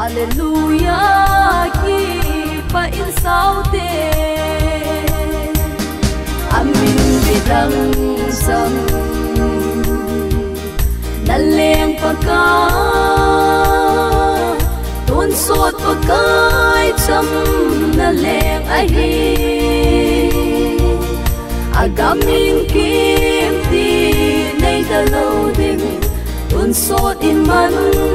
Hallelujah ki pa in sao saute Amin bidang sam Naleng pagka. Tunsot pagkay cham naleng ahi. Agamin kim ti nay dalaw ding Tunsot in manong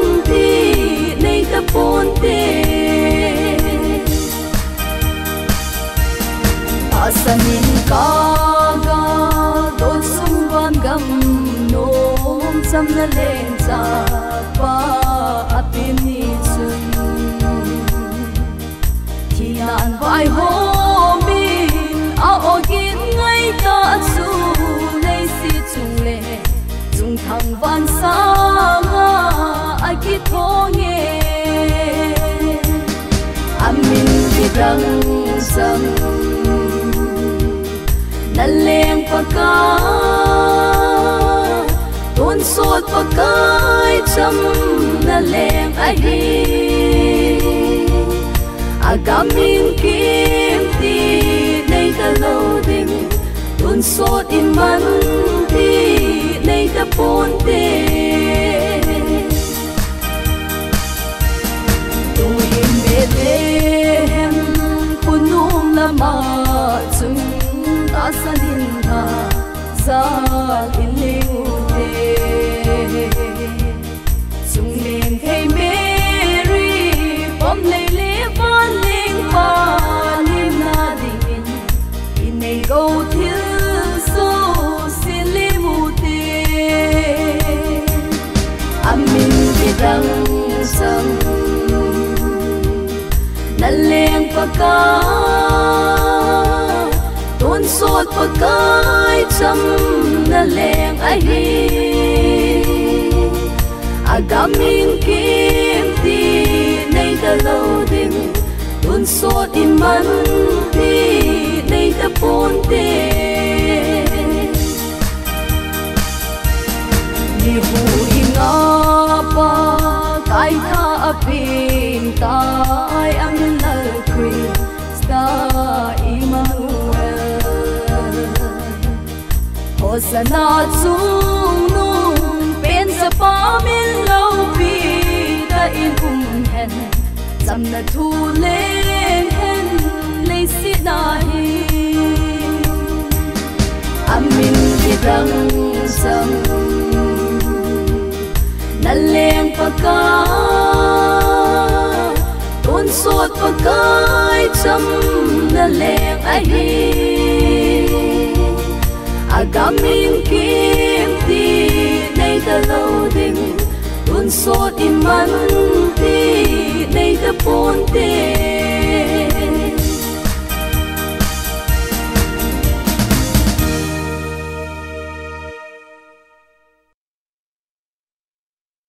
asanin kaga dot sumwan gam nom sam na len sa pa apin ni sun thian vai ho min a ogin ngai ta su nei si chung le chung thang van sa nga a ki thonge amin ki rang sam na leng pa ka tuôn suốt pa kai chăm na leng a hi agamin kim ti nei ta lo ding tuôn suốt in man ti nei ta pon ti za in liu te chung len hey mary bom le le van ling na leng tuôn ai hi agamin kim ti nay ta lo ding tuôn suốt in man ti nei da pon te ni hu inga pa kai tha apin tai am Hosanna chung nung pen sa pa min lo pi ta in um hen sam na thu le hen le si na hi amin ki rang sam na leng pa ka tuôn suốt pa kai chăm na leng ai hi agamin kim ti nay ta lo ding tuôn suốt in man ti nay ta pon te